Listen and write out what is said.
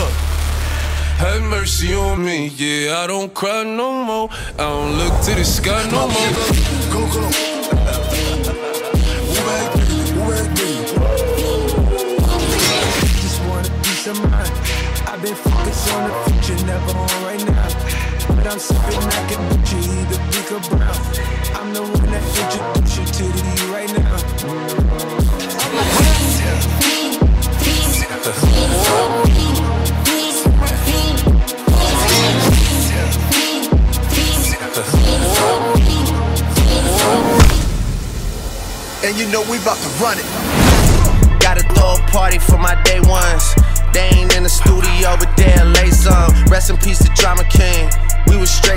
have mercy on me. Yeah, I don't cry no more. I don't look to the sky no more. Go, go. I've been focused on the future, never on right now. But I'm sipping like a butcher, either pink or brown. And you know we about to run it. Gotta throw a party for my day ones. They ain't in the studio, but they'll lay some. Rest in peace to Drama King. We was straight